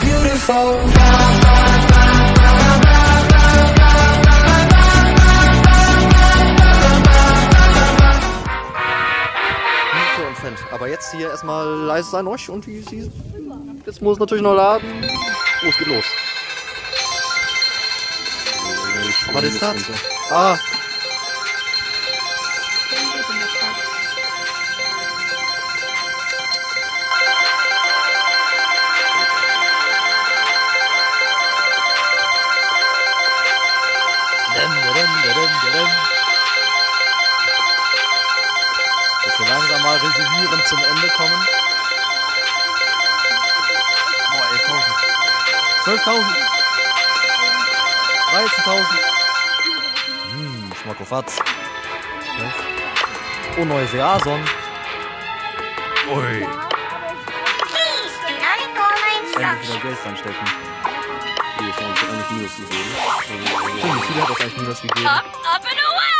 beautiful. Aber jetzt hier erstmal leise sein euch und wie sie. Jetzt muss es natürlich noch laden. Los, geht los. Was ist das? Ah, Dass wir langsam mal resümieren zum Ende kommen. Boah, 11.000. 12.000. 13.000. Hm, Schmackofatz. Oh, neues Jason. Ui. Endlich wieder Geld reinstecken. Hier eigentlich Minus gegeben. Wie viel hat das eigentlich Minus gegeben? Up, up and away!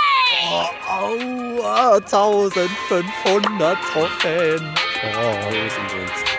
Oh, aua, 1500 Trophäen. Oh, ist umsonst.